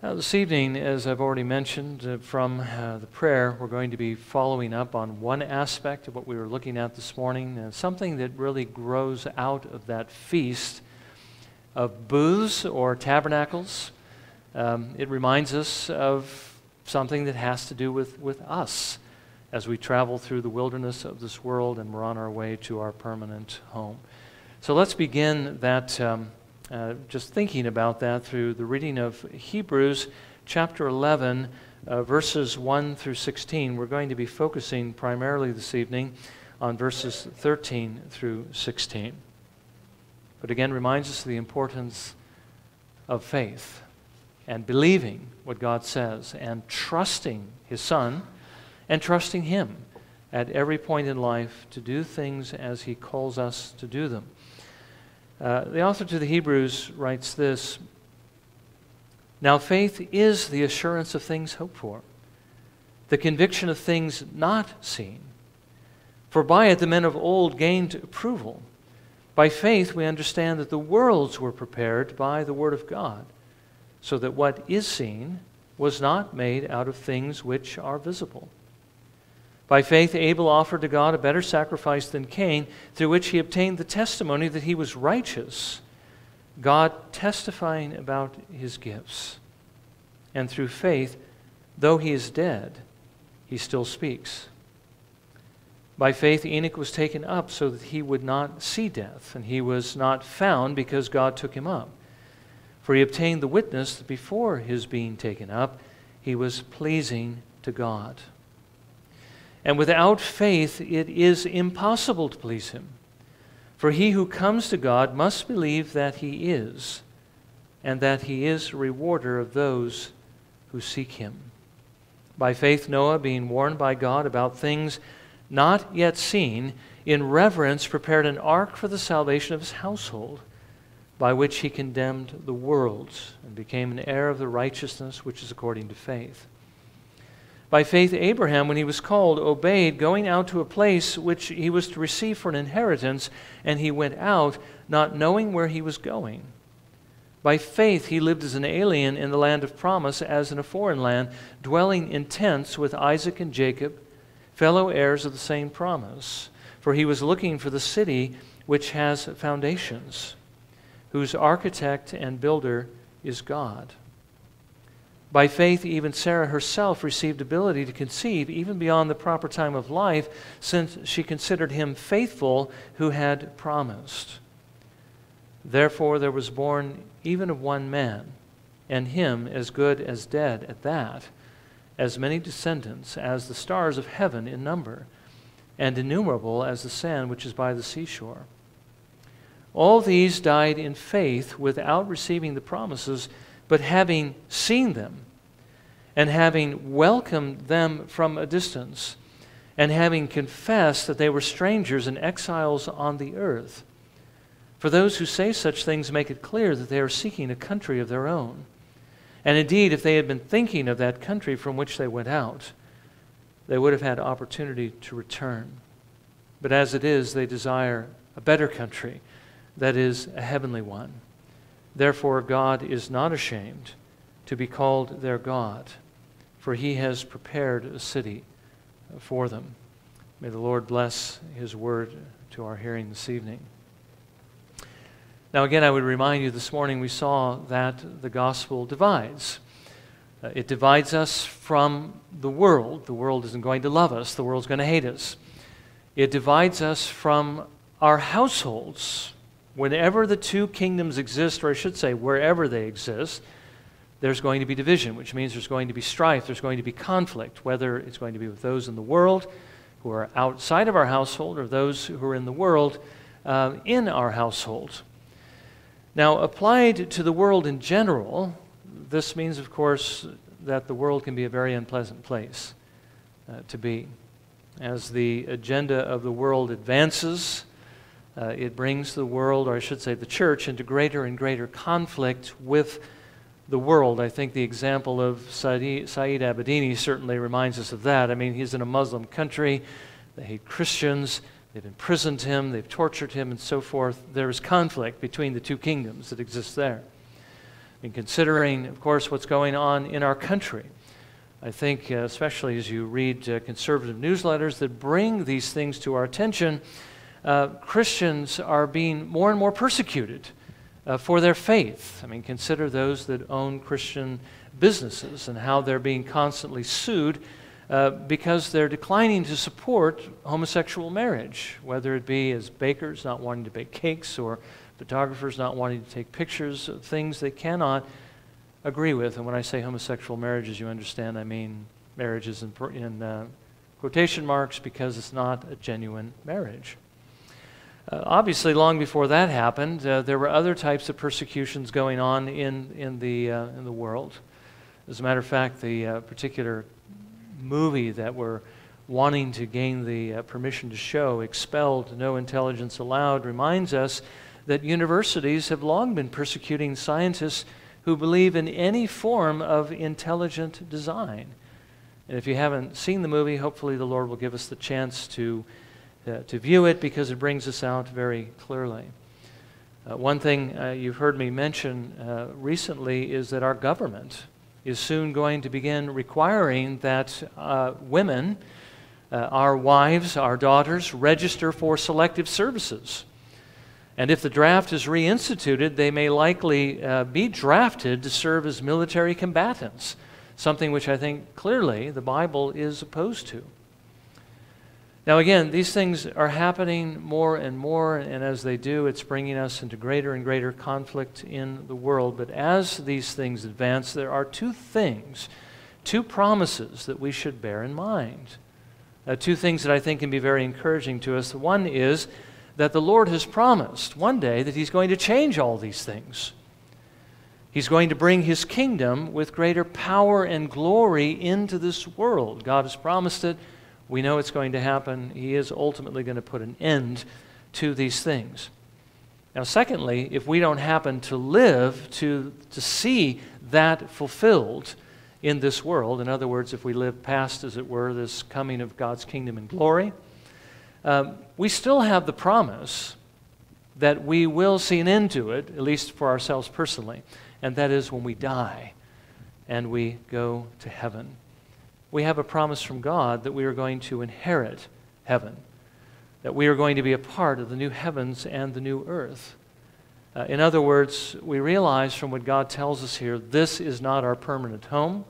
Uh, this evening, as I've already mentioned uh, from uh, the prayer, we're going to be following up on one aspect of what we were looking at this morning, uh, something that really grows out of that feast of booths or tabernacles. Um, it reminds us of something that has to do with, with us as we travel through the wilderness of this world and we're on our way to our permanent home. So let's begin that. Um, uh, just thinking about that through the reading of Hebrews chapter 11, uh, verses 1 through 16. We're going to be focusing primarily this evening on verses 13 through 16. But again, reminds us of the importance of faith and believing what God says and trusting His Son and trusting Him at every point in life to do things as He calls us to do them. Uh, the author to the Hebrews writes this Now faith is the assurance of things hoped for, the conviction of things not seen. For by it the men of old gained approval. By faith we understand that the worlds were prepared by the Word of God, so that what is seen was not made out of things which are visible. By faith, Abel offered to God a better sacrifice than Cain, through which he obtained the testimony that he was righteous, God testifying about his gifts. And through faith, though he is dead, he still speaks. By faith, Enoch was taken up so that he would not see death, and he was not found because God took him up. For he obtained the witness that before his being taken up, he was pleasing to God. And without faith, it is impossible to please Him. For he who comes to God must believe that He is, and that He is a rewarder of those who seek Him. By faith, Noah, being warned by God about things not yet seen, in reverence prepared an ark for the salvation of his household, by which he condemned the world and became an heir of the righteousness which is according to faith. By faith, Abraham, when he was called, obeyed, going out to a place which he was to receive for an inheritance, and he went out, not knowing where he was going. By faith, he lived as an alien in the land of promise, as in a foreign land, dwelling in tents with Isaac and Jacob, fellow heirs of the same promise. For he was looking for the city which has foundations, whose architect and builder is God. By faith, even Sarah herself received ability to conceive even beyond the proper time of life, since she considered him faithful who had promised. Therefore, there was born even of one man, and him as good as dead at that, as many descendants as the stars of heaven in number, and innumerable as the sand which is by the seashore. All these died in faith without receiving the promises but having seen them, and having welcomed them from a distance, and having confessed that they were strangers and exiles on the earth. For those who say such things make it clear that they are seeking a country of their own. And indeed, if they had been thinking of that country from which they went out, they would have had opportunity to return. But as it is, they desire a better country, that is, a heavenly one. Therefore, God is not ashamed to be called their God, for he has prepared a city for them. May the Lord bless his word to our hearing this evening. Now, again, I would remind you this morning we saw that the gospel divides. Uh, it divides us from the world. The world isn't going to love us, the world's going to hate us. It divides us from our households whenever the two kingdoms exist, or I should say, wherever they exist, there's going to be division, which means there's going to be strife, there's going to be conflict, whether it's going to be with those in the world who are outside of our household or those who are in the world uh, in our household. Now, applied to the world in general, this means, of course, that the world can be a very unpleasant place uh, to be. As the agenda of the world advances, uh, it brings the world, or I should say the church, into greater and greater conflict with the world. I think the example of Saeed Abedini certainly reminds us of that. I mean, he's in a Muslim country, they hate Christians, they've imprisoned him, they've tortured him, and so forth. There is conflict between the two kingdoms that exist there. mean, considering, of course, what's going on in our country. I think, uh, especially as you read uh, conservative newsletters that bring these things to our attention, uh, Christians are being more and more persecuted uh, for their faith. I mean, consider those that own Christian businesses and how they're being constantly sued uh, because they're declining to support homosexual marriage, whether it be as bakers not wanting to bake cakes or photographers not wanting to take pictures of things they cannot agree with. And when I say homosexual marriages, you understand I mean marriages in, in uh, quotation marks because it's not a genuine marriage. Uh, obviously, long before that happened, uh, there were other types of persecutions going on in, in, the, uh, in the world. As a matter of fact, the uh, particular movie that we're wanting to gain the uh, permission to show, Expelled, No Intelligence Allowed, reminds us that universities have long been persecuting scientists who believe in any form of intelligent design. And if you haven't seen the movie, hopefully the Lord will give us the chance to uh, to view it because it brings us out very clearly. Uh, one thing uh, you've heard me mention uh, recently is that our government is soon going to begin requiring that uh, women, uh, our wives, our daughters, register for selective services. And if the draft is reinstituted, they may likely be drafted to serve as military combatants, something which I think clearly the Bible is opposed to. Now, again, these things are happening more and more, and as they do, it's bringing us into greater and greater conflict in the world. But as these things advance, there are two things, two promises that we should bear in mind. Uh, two things that I think can be very encouraging to us. One is that the Lord has promised one day that He's going to change all these things. He's going to bring His kingdom with greater power and glory into this world. God has promised it. We know it's going to happen. He is ultimately going to put an end to these things. Now, secondly, if we don't happen to live to, to see that fulfilled in this world, in other words, if we live past, as it were, this coming of God's kingdom and glory, um, we still have the promise that we will see an end to it, at least for ourselves personally, and that is when we die and we go to heaven we have a promise from God that we are going to inherit heaven, that we are going to be a part of the new heavens and the new earth. Uh, in other words, we realize from what God tells us here, this is not our permanent home.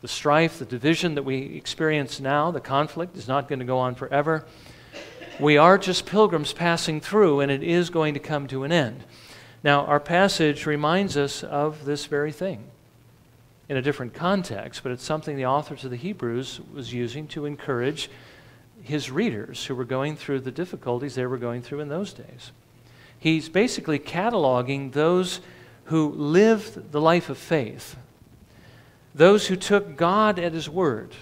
The strife, the division that we experience now, the conflict, is not going to go on forever. We are just pilgrims passing through, and it is going to come to an end. Now, our passage reminds us of this very thing in a different context, but it's something the author to the Hebrews was using to encourage his readers who were going through the difficulties they were going through in those days. He's basically cataloging those who lived the life of faith, those who took God at his word,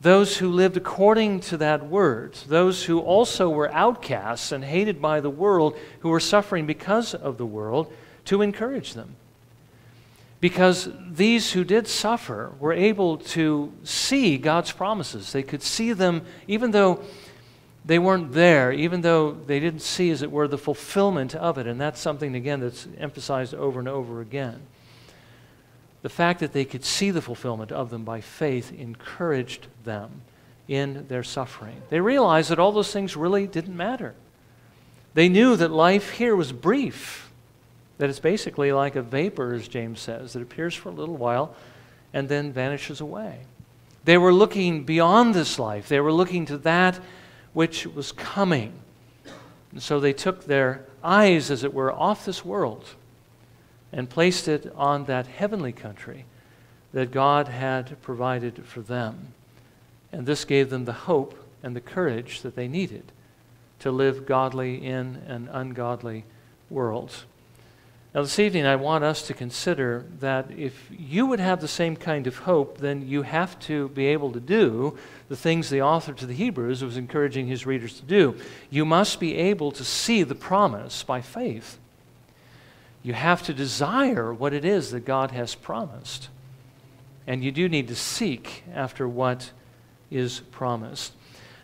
those who lived according to that word, those who also were outcasts and hated by the world, who were suffering because of the world, to encourage them because these who did suffer were able to see God's promises. They could see them even though they weren't there, even though they didn't see, as it were, the fulfillment of it. And that's something, again, that's emphasized over and over again. The fact that they could see the fulfillment of them by faith encouraged them in their suffering. They realized that all those things really didn't matter. They knew that life here was brief that it's basically like a vapor, as James says, that appears for a little while and then vanishes away. They were looking beyond this life, they were looking to that which was coming. And so they took their eyes, as it were, off this world and placed it on that heavenly country that God had provided for them. And this gave them the hope and the courage that they needed to live godly in an ungodly world. Now, this evening, I want us to consider that if you would have the same kind of hope, then you have to be able to do the things the author to the Hebrews was encouraging his readers to do. You must be able to see the promise by faith. You have to desire what it is that God has promised. And you do need to seek after what is promised.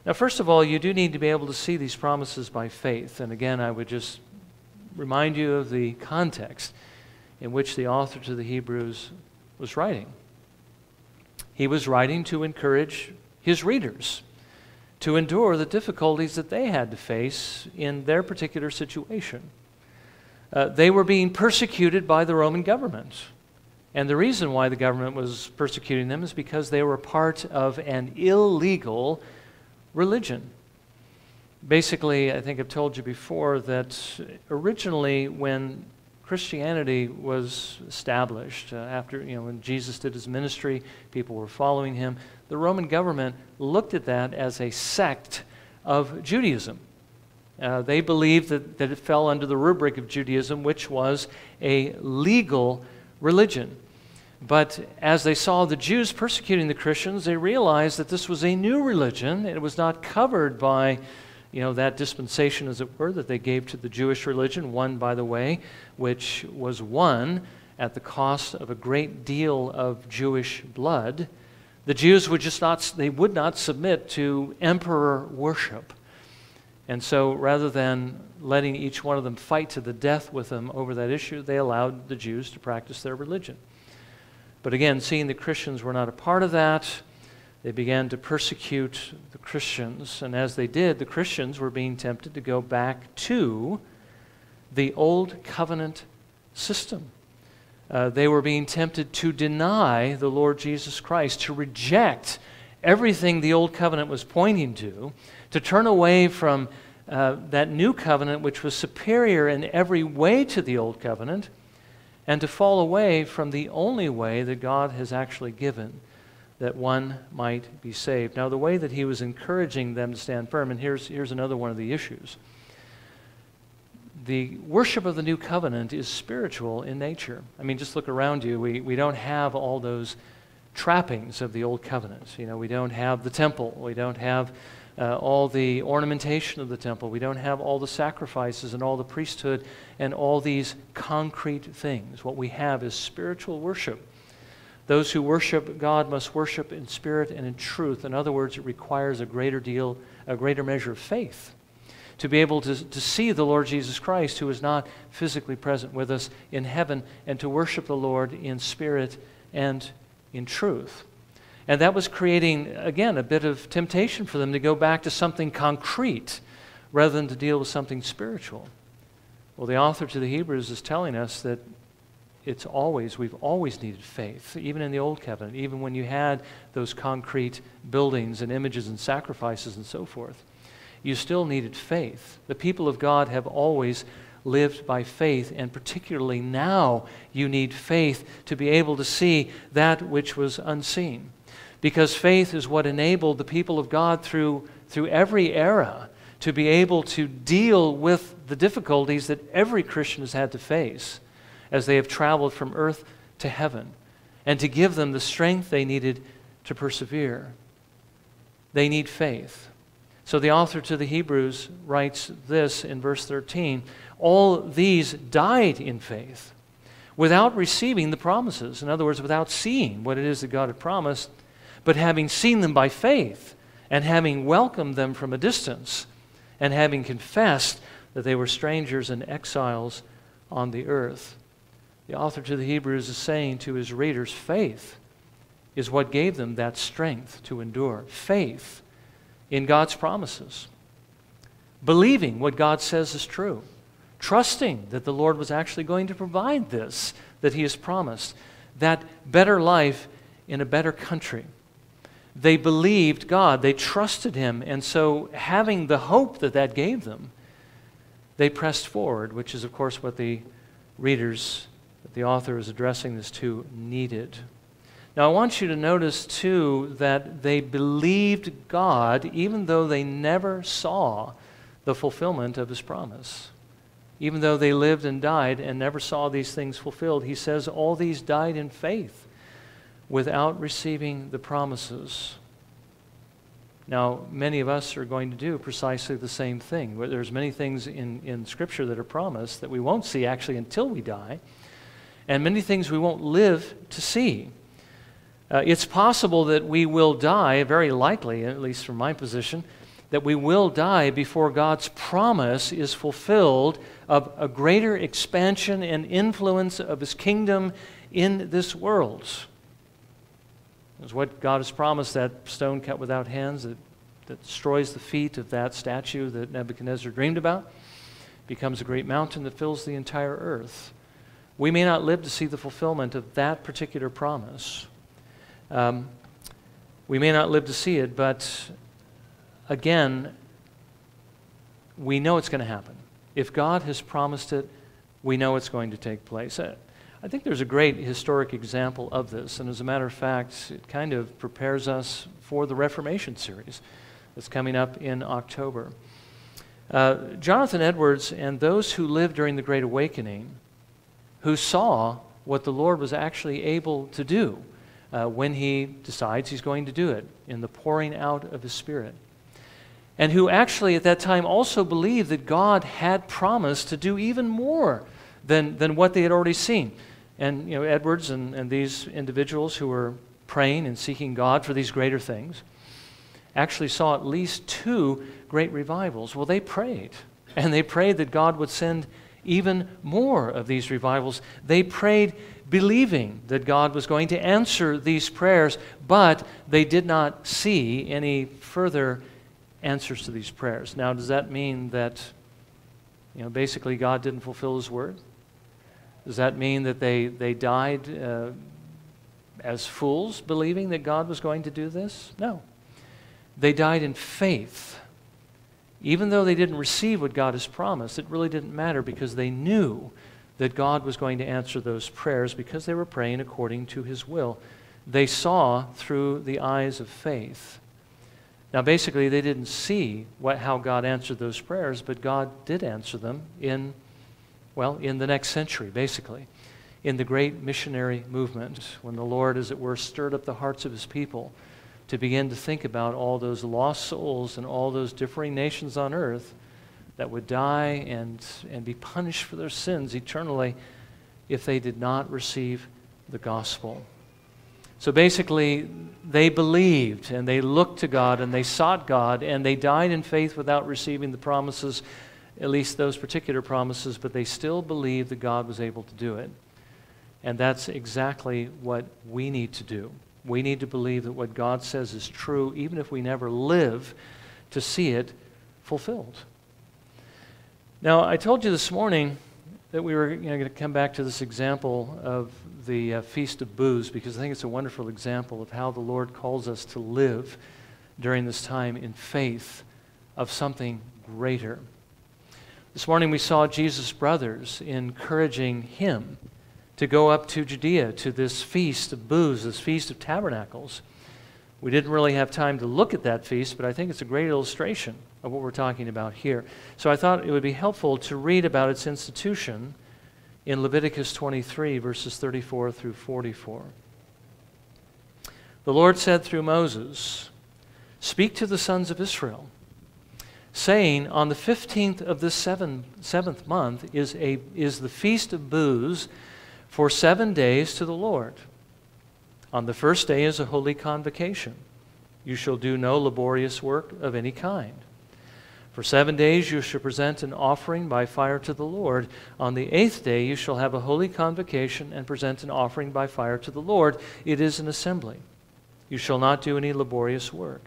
Now, first of all, you do need to be able to see these promises by faith. And again, I would just remind you of the context. in which the author to the Hebrews was writing. He was writing to encourage his readers to endure the difficulties that they had to face in their particular situation. Uh, they were being persecuted by the Roman government. And the reason why the government was persecuting them is because they were part of an illegal religion. Basically, I think I've told you before that originally, when Christianity was established, uh, after, you know, when Jesus did his ministry, people were following him, the Roman government looked at that as a sect of Judaism. Uh, they believed that, that it fell under the rubric of Judaism, which was a legal religion. But as they saw the Jews persecuting the Christians, they realized that this was a new religion. It was not covered by, you know, that dispensation, as it were, that they gave to the Jewish religion, one, by the way, which was won at the cost of a great deal of Jewish blood. The Jews would just not, they would not submit to emperor worship. And so rather than letting each one of them fight to the death with them over that issue, they allowed the Jews to practice their religion. But again, seeing the Christians were not a part of that, they began to persecute the Christians. And as they did, the Christians were being tempted to go back to the old covenant system. Uh, they were being tempted to deny the Lord Jesus Christ, to reject everything the old covenant was pointing to, to turn away from uh, that new covenant, which was superior in every way to the old covenant, and to fall away from the only way that God has actually given that one might be saved. Now, the way that he was encouraging them to stand firm, and here's, here's another one of the issues. The worship of the new covenant is spiritual in nature. I mean, just look around you. We, we don't have all those trappings of the old covenant. You know, we don't have the temple. We don't have uh, all the ornamentation of the temple. We don't have all the sacrifices and all the priesthood and all these concrete things. What we have is spiritual worship. Those who worship God must worship in spirit and in truth. In other words, it requires a greater deal, a greater measure of faith to be able to, to see the Lord Jesus Christ, who is not physically present with us in heaven, and to worship the Lord in spirit and in truth. And that was creating, again, a bit of temptation for them to go back to something concrete rather than to deal with something spiritual. Well, the author to the Hebrews is telling us that it's always, we've always needed faith, even in the Old Covenant, even when you had those concrete buildings and images and sacrifices and so forth. You still needed faith. The people of God have always lived by faith, and particularly now you need faith to be able to see that which was unseen because faith is what enabled the people of God through, through every era to be able to deal with the difficulties that every Christian has had to face as they have traveled from earth to heaven, and to give them the strength they needed to persevere. They need faith. So the author to the Hebrews writes this in verse 13 All these died in faith without receiving the promises. In other words, without seeing what it is that God had promised but having seen them by faith, and having welcomed them from a distance, and having confessed that they were strangers and exiles on the earth. The author to the Hebrews is saying to his readers, faith is what gave them that strength to endure. Faith in God's promises. Believing what God says is true. Trusting that the Lord was actually going to provide this that He has promised. That better life in a better country they believed God, they trusted Him, and so having the hope that that gave them, they pressed forward, which is, of course, what the readers that the author is addressing this to needed. Now, I want you to notice, too, that they believed God even though they never saw the fulfillment of His promise. Even though they lived and died and never saw these things fulfilled, He says all these died in faith without receiving the promises. Now, many of us are going to do precisely the same thing. There's many things in, in Scripture that are promised that we won't see actually until we die, and many things we won't live to see. Uh, it's possible that we will die, very likely, at least from my position, that we will die before God's promise is fulfilled of a greater expansion and influence of his kingdom in this world. Is what God has promised that stone cut without hands that, that destroys the feet of that statue that Nebuchadnezzar dreamed about becomes a great mountain that fills the entire earth. We may not live to see the fulfillment of that particular promise. Um, we may not live to see it, but again, we know it's going to happen. If God has promised it, we know it's going to take place. I think there's a great historic example of this, and as a matter of fact, it kind of prepares us for the Reformation series that's coming up in October. Uh, Jonathan Edwards and those who lived during the Great Awakening, who saw what the Lord was actually able to do uh, when he decides he's going to do it in the pouring out of his Spirit and who actually at that time also believed that God had promised to do even more than, than what they had already seen. And you know, Edwards and, and these individuals who were praying and seeking God for these greater things actually saw at least two great revivals. Well, they prayed, and they prayed that God would send even more of these revivals. They prayed believing that God was going to answer these prayers, but they did not see any further answers to these prayers. Now, does that mean that, you know, basically God didn't fulfill his word? Does that mean that they, they died uh, as fools believing that God was going to do this? No. They died in faith. Even though they didn't receive what God has promised, it really didn't matter because they knew that God was going to answer those prayers because they were praying according to his will. They saw through the eyes of faith. Now, basically, they didn't see what, how God answered those prayers, but God did answer them in, well, in the next century, basically, in the great missionary movement, when the Lord, as it were, stirred up the hearts of his people to begin to think about all those lost souls and all those differing nations on earth that would die and, and be punished for their sins eternally if they did not receive the gospel. So basically, they believed and they looked to God and they sought God and they died in faith without receiving the promises, at least those particular promises, but they still believed that God was able to do it. And that's exactly what we need to do. We need to believe that what God says is true, even if we never live to see it fulfilled. Now, I told you this morning that we were you know, going to come back to this example of the uh, Feast of Booths because I think it's a wonderful example of how the Lord calls us to live during this time in faith of something greater. This morning we saw Jesus' brothers encouraging him to go up to Judea to this Feast of Booths, this Feast of Tabernacles. We didn't really have time to look at that feast, but I think it's a great illustration of what we're talking about here. So I thought it would be helpful to read about its institution in Leviticus 23, verses 34 through 44. The Lord said through Moses, Speak to the sons of Israel, saying, On the 15th of this seven, seventh month is, a, is the feast of booths for seven days to the Lord. On the first day is a holy convocation. You shall do no laborious work of any kind. For seven days you shall present an offering by fire to the Lord. On the eighth day you shall have a holy convocation and present an offering by fire to the Lord. It is an assembly. You shall not do any laborious work.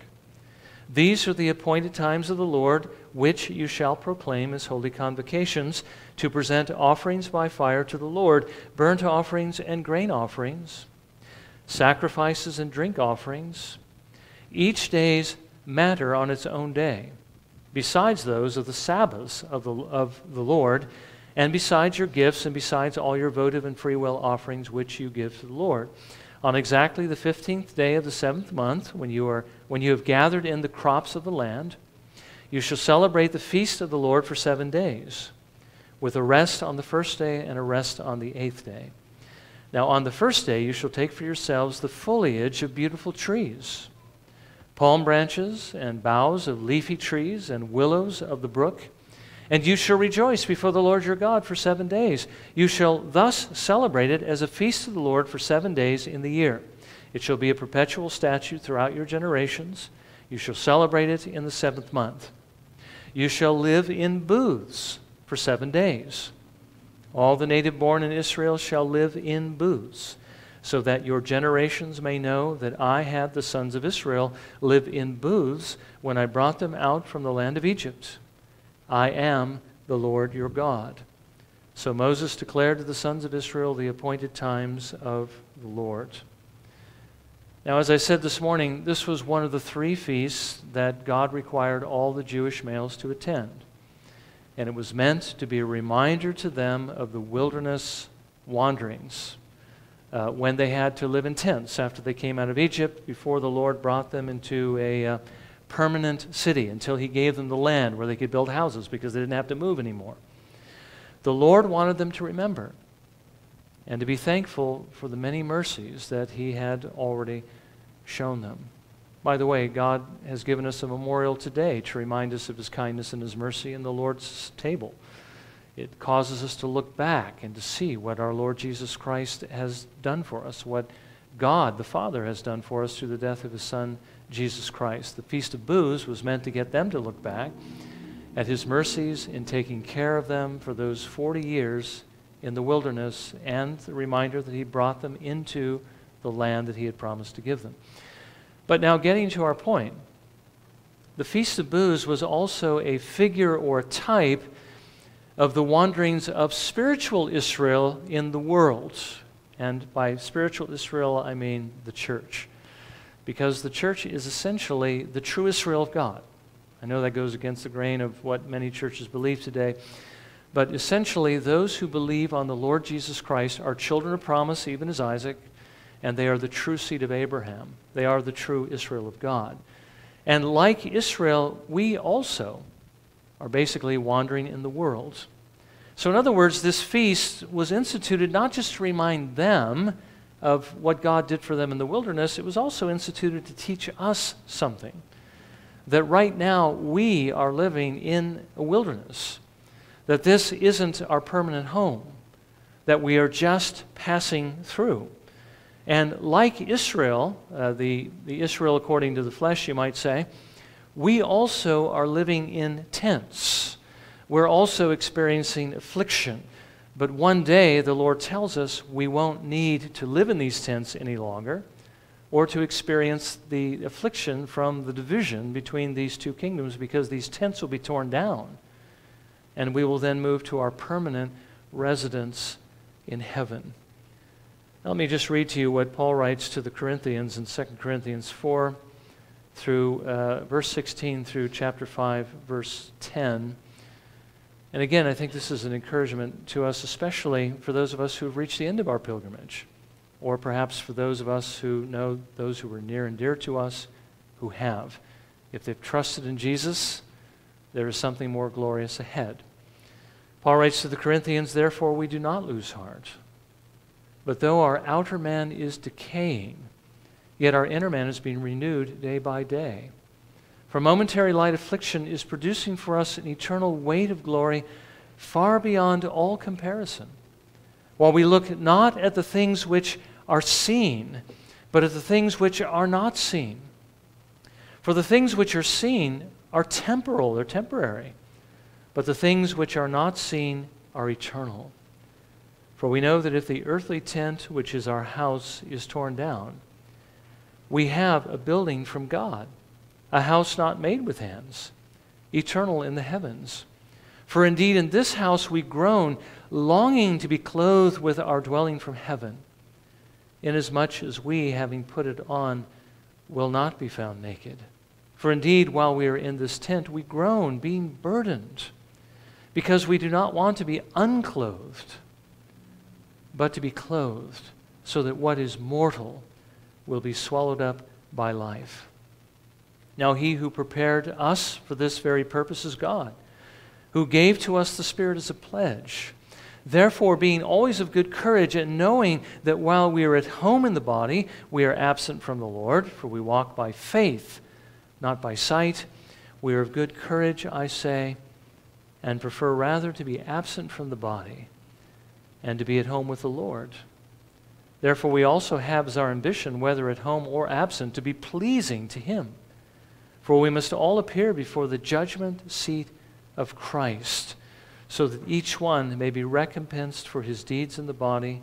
These are the appointed times of the Lord, which you shall proclaim as holy convocations, to present offerings by fire to the Lord, burnt offerings and grain offerings sacrifices and drink offerings, each day's matter on its own day, besides those of the Sabbaths of the, of the Lord, and besides your gifts, and besides all your votive and freewill offerings which you give to the Lord. On exactly the fifteenth day of the seventh month, when you, are, when you have gathered in the crops of the land, you shall celebrate the feast of the Lord for seven days, with a rest on the first day and a rest on the eighth day. Now, on the first day, you shall take for yourselves the foliage of beautiful trees, palm branches and boughs of leafy trees and willows of the brook. And you shall rejoice before the Lord your God for seven days. You shall thus celebrate it as a feast of the Lord for seven days in the year. It shall be a perpetual statute throughout your generations. You shall celebrate it in the seventh month. You shall live in booths for seven days. All the native born in Israel shall live in booths, so that your generations may know that I had the sons of Israel live in booths when I brought them out from the land of Egypt. I am the Lord your God. So Moses declared to the sons of Israel the appointed times of the Lord. Now, as I said this morning, this was one of the three feasts that God required all the Jewish males to attend. And it was meant to be a reminder to them of the wilderness wanderings uh, when they had to live in tents after they came out of Egypt, before the Lord brought them into a uh, permanent city until He gave them the land where they could build houses because they didn't have to move anymore. The Lord wanted them to remember and to be thankful for the many mercies that He had already shown them. By the way, God has given us a memorial today to remind us of His kindness and His mercy in the Lord's table. It causes us to look back and to see what our Lord Jesus Christ has done for us, what God the Father has done for us through the death of His Son, Jesus Christ. The Feast of Booths was meant to get them to look back at His mercies in taking care of them for those 40 years in the wilderness and the reminder that he brought them into the land that he had promised to give them. But now, getting to our point, the Feast of Booths was also a figure or type of the wanderings of spiritual Israel in the world. And by spiritual Israel, I mean the church. Because the church is essentially the true Israel of God. I know that goes against the grain of what many churches believe today. But essentially, those who believe on the Lord Jesus Christ are children of promise, even as Isaac, and they are the true seed of Abraham. They are the true Israel of God. And like Israel, we also are basically wandering in the world. So, in other words, this feast was instituted not just to remind them of what God did for them in the wilderness, it was also instituted to teach us something. That right now we are living in a wilderness that this isn't our permanent home, that we are just passing through. And like Israel, uh, the, the Israel according to the flesh, you might say, we also are living in tents. We're also experiencing affliction. But one day, the Lord tells us we won't need to live in these tents any longer or to experience the affliction from the division between these two kingdoms because these tents will be torn down and we will then move to our permanent residence in heaven. Let me just read to you what Paul writes to the Corinthians in 2 Corinthians 4 through uh, verse 16 through chapter 5, verse 10. And again, I think this is an encouragement to us, especially for those of us who have reached the end of our pilgrimage, or perhaps for those of us who know those who are near and dear to us who have. If they've trusted in Jesus, there is something more glorious ahead. Paul writes to the Corinthians, Therefore we do not lose heart. But though our outer man is decaying, yet our inner man is being renewed day by day. For momentary light affliction is producing for us an eternal weight of glory far beyond all comparison. While we look not at the things which are seen, but at the things which are not seen. For the things which are seen are temporal, they're temporary. But the things which are not seen are eternal. For we know that if the earthly tent, which is our house, is torn down, we have a building from God, a house not made with hands, eternal in the heavens. For indeed, in this house we groan, longing to be clothed with our dwelling from heaven, inasmuch as we, having put it on, will not be found naked. For indeed, while we are in this tent, we groan, being burdened, because we do not want to be unclothed, but to be clothed, so that what is mortal will be swallowed up by life. Now, he who prepared us for this very purpose is God, who gave to us the Spirit as a pledge. Therefore, being always of good courage and knowing that while we are at home in the body, we are absent from the Lord, for we walk by faith not by sight. We are of good courage, I say, and prefer rather to be absent from the body and to be at home with the Lord. Therefore, we also have as our ambition, whether at home or absent, to be pleasing to Him. For we must all appear before the judgment seat of Christ, so that each one may be recompensed for his deeds in the body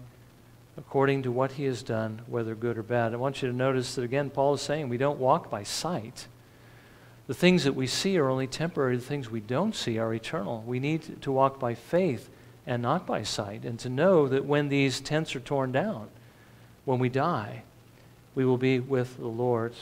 according to what he has done, whether good or bad. I want you to notice that again, Paul is saying we don't walk by sight. The things that we see are only temporary, the things we don't see are eternal. We need to walk by faith and not by sight, and to know that when these tents are torn down, when we die, we will be with the Lord.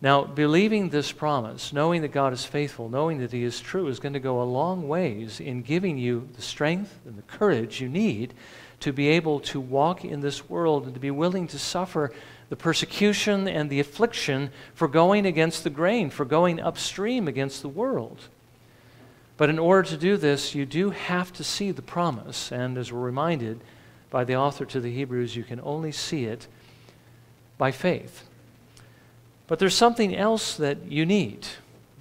Now, believing this promise, knowing that God is faithful, knowing that He is true, is going to go a long ways in giving you the strength and the courage you need to be able to walk in this world and to be willing to suffer the persecution and the affliction for going against the grain, for going upstream against the world. But in order to do this, you do have to see the promise. And as we're reminded by the author to the Hebrews, you can only see it by faith. But there's something else that you need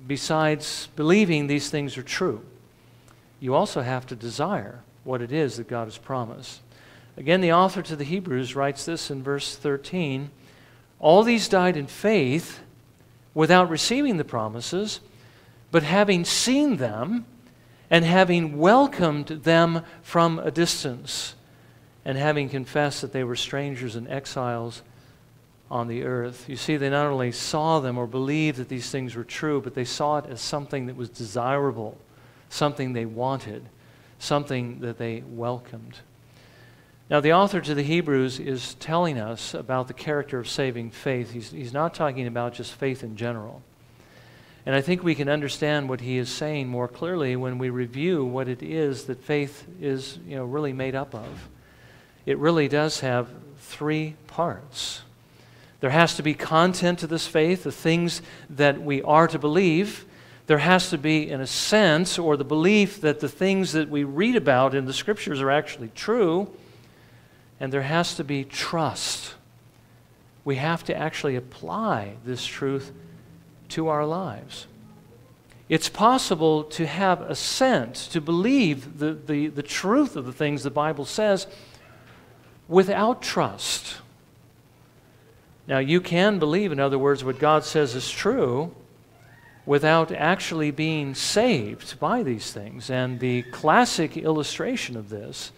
besides believing these things are true. You also have to desire what it is that God has promised. Again, the author to the Hebrews writes this in verse 13 All these died in faith without receiving the promises, but having seen them and having welcomed them from a distance, and having confessed that they were strangers and exiles on the earth. You see, they not only saw them or believed that these things were true, but they saw it as something that was desirable, something they wanted, something that they welcomed. Now, the author to the Hebrews is telling us about the character of saving faith. He's, he's not talking about just faith in general. And I think we can understand what he is saying more clearly when we review what it is that faith is you know, really made up of. It really does have three parts. There has to be content to this faith, the things that we are to believe. There has to be, in a sense, or the belief that the things that we read about in the scriptures are actually true. And there has to be trust. We have to actually apply this truth to our lives. It's possible to have assent, to believe the, the, the truth of the things the Bible says without trust. Now, you can believe, in other words, what God says is true without actually being saved by these things. And the classic illustration of this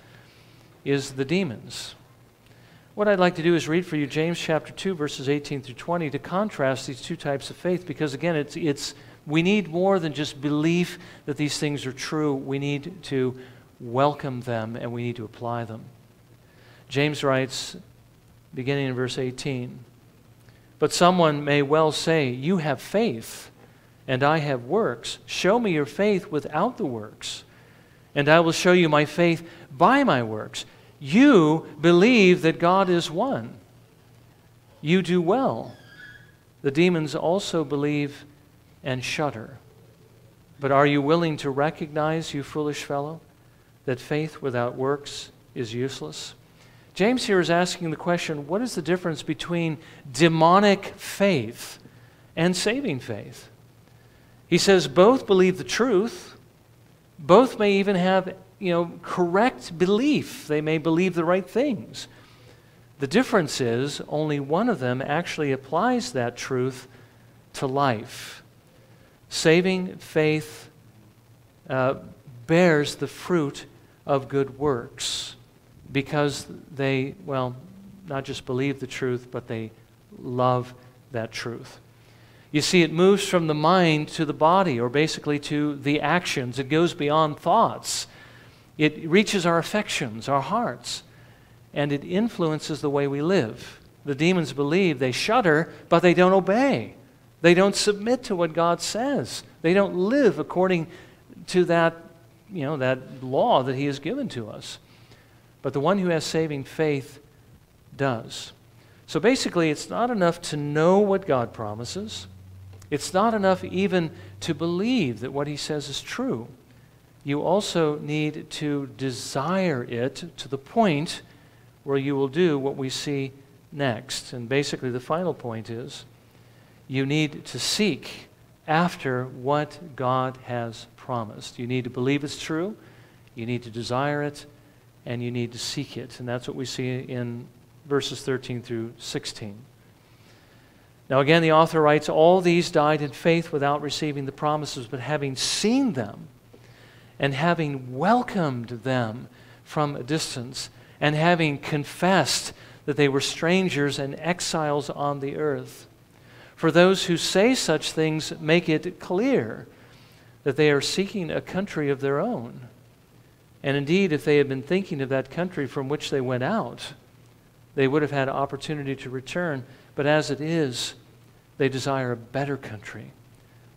is the demons. What I'd like to do is read for you James chapter 2, verses 18 through 20, to contrast these two types of faith, because again, it's, it's, we need more than just belief that these things are true. We need to welcome them and we need to apply them. James writes, beginning in verse 18, but someone may well say, You have faith, and I have works. Show me your faith without the works, and I will show you my faith by my works. You believe that God is one. You do well. The demons also believe and shudder. But are you willing to recognize, you foolish fellow, that faith without works is useless? James here is asking the question what is the difference between demonic faith and saving faith? He says both believe the truth, both may even have you know, correct belief. They may believe the right things. The difference is only one of them actually applies that truth to life. Saving faith uh, bears the fruit of good works because they, well, not just believe the truth, but they love that truth. You see, it moves from the mind to the body, or basically to the actions. It goes beyond thoughts. It reaches our affections, our hearts, and it influences the way we live. The demons believe, they shudder, but they don't obey. They don't submit to what God says. They don't live according to that, you know, that law that He has given to us. But the one who has saving faith does. So basically, it's not enough to know what God promises. It's not enough even to believe that what he says is true. You also need to desire it to the point where you will do what we see next. And basically, the final point is you need to seek after what God has promised. You need to believe it's true, you need to desire it, and you need to seek it. And that's what we see in verses 13 through 16. Now, again, the author writes, All these died in faith without receiving the promises, but having seen them and having welcomed them from a distance, and having confessed that they were strangers and exiles on the earth. For those who say such things make it clear that they are seeking a country of their own. And indeed, if they had been thinking of that country from which they went out, they would have had opportunity to return. But as it is, they desire a better country,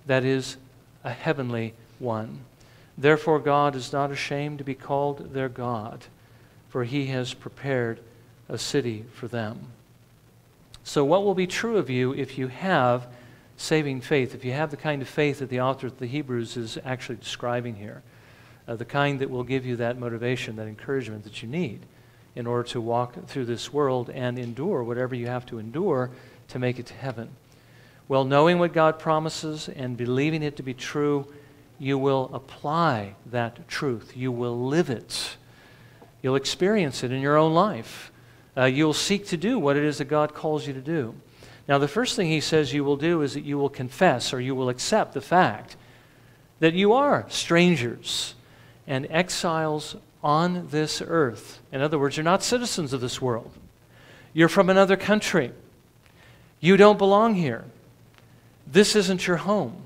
that is, a heavenly one. Therefore, God is not ashamed to be called their God, for he has prepared a city for them. So, what will be true of you if you have saving faith, if you have the kind of faith that the author of the Hebrews is actually describing here? Uh, the kind that will give you that motivation, that encouragement that you need in order to walk through this world and endure whatever you have to endure to make it to heaven. Well, knowing what God promises and believing it to be true, you will apply that truth. You will live it. You'll experience it in your own life. Uh, you'll seek to do what it is that God calls you to do. Now, the first thing he says you will do is that you will confess or you will accept the fact that you are strangers and exiles on this earth. In other words, you're not citizens of this world, you're from another country. You don't belong here. This isn't your home.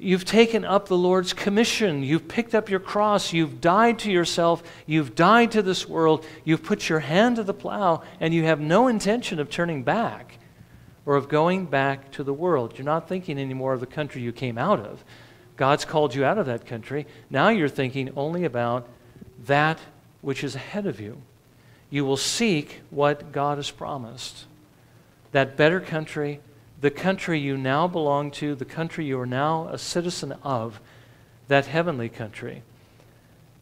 You've taken up the Lord's commission. You've picked up your cross. You've died to yourself. You've died to this world. You've put your hand to the plow, and you have no intention of turning back or of going back to the world. You're not thinking anymore of the country you came out of. God's called you out of that country. Now you're thinking only about that which is ahead of you. You will seek what God has promised that better country, the country you now belong to, the country you are now a citizen of, that heavenly country.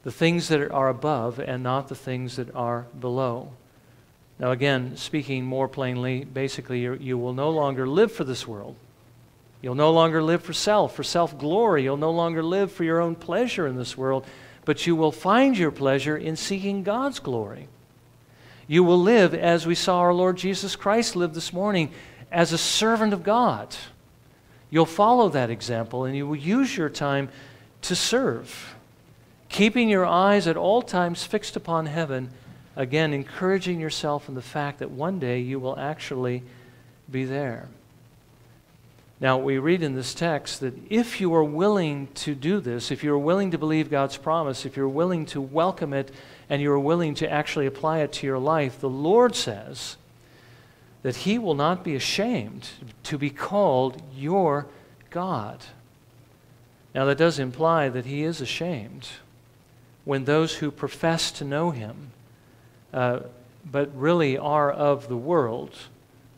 The things that are above and not the things that are below. Now, again, speaking more plainly, basically, you will no longer live for this world. You'll no longer live for self, for self glory. You'll no longer live for your own pleasure in this world, but you will find your pleasure in seeking God's glory. You will live as we saw our Lord Jesus Christ live this morning as a servant of God. You'll follow that example and you will use your time to serve, keeping your eyes at all times fixed upon heaven, again, encouraging yourself in the fact that one day you will actually be there. Now, we read in this text that if you are willing to do this, if you're willing to believe God's promise, if you're willing to welcome it, and you're willing to actually apply it to your life, the Lord says that He will not be ashamed to be called your God. Now, that does imply that He is ashamed when those who profess to know Him, uh, but really are of the world,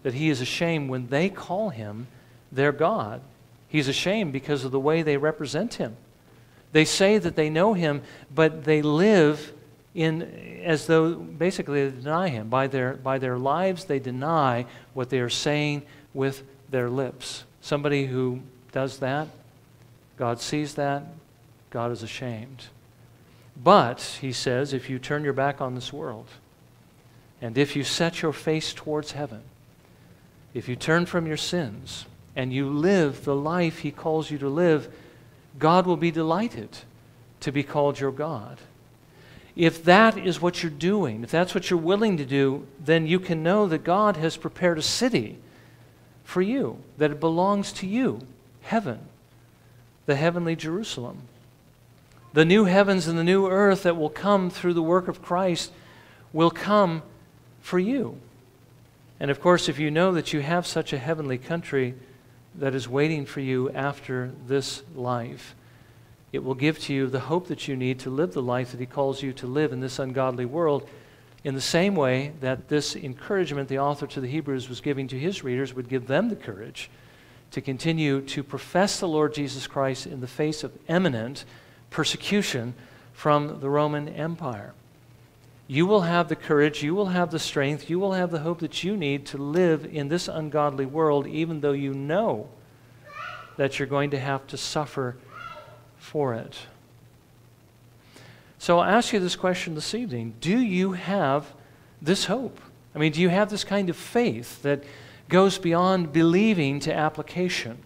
that He is ashamed when they call Him their God. He's ashamed because of the way they represent him. They say that they know him, but they live in as though basically they deny him. By their, by their lives, they deny what they are saying with their lips. Somebody who does that, God sees that, God is ashamed. But, he says, if you turn your back on this world, and if you set your face towards heaven, if you turn from your sins, and you live the life He calls you to live, God will be delighted to be called your God. If that is what you're doing, if that's what you're willing to do, then you can know that God has prepared a city for you, that it belongs to you, heaven, the heavenly Jerusalem. The new heavens and the new earth that will come through the work of Christ will come for you. And of course, if you know that you have such a heavenly country, that is waiting for you after this life. It will give to you the hope that you need to live the life that He calls you to live in this ungodly world in the same way that this encouragement the author to the Hebrews was giving to his readers would give them the courage to continue to profess the Lord Jesus Christ in the face of imminent persecution from the Roman Empire you will have the courage, you will have the strength, you will have the hope that you need to live in this ungodly world, even though you know that you're going to have to suffer for it. So I'll ask you this question this evening Do you have this hope? I mean, do you have this kind of faith that goes beyond believing to application?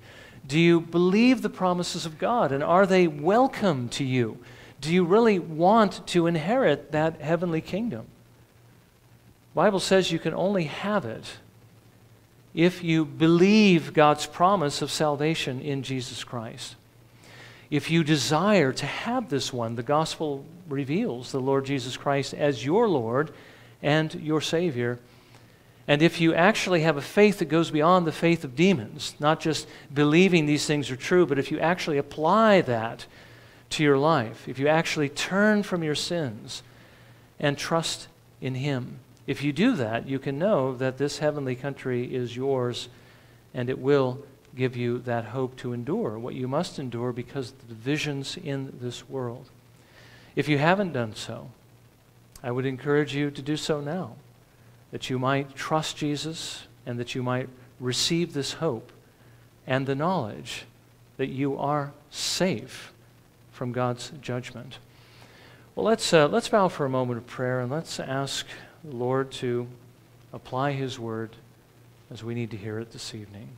Do you believe the promises of God and are they welcome to you? Do you really want to inherit that heavenly kingdom? The Bible says you can only have it if you believe God's promise of salvation in Jesus Christ. If you desire to have this one, the gospel reveals the Lord Jesus Christ as your Lord and your Savior. And if you actually have a faith that goes beyond the faith of demons, not just believing these things are true, but if you actually apply that to your life, if you actually turn from your sins and trust in Him, if you do that, you can know that this heavenly country is yours and it will give you that hope to endure what you must endure because of the divisions in this world. If you haven't done so, I would encourage you to do so now, that you might trust Jesus and that you might receive this hope and the knowledge that you are safe from God's judgment. Well, let's, uh, let's bow for a moment of prayer and let's ask the Lord to apply His word as we need to hear it this evening.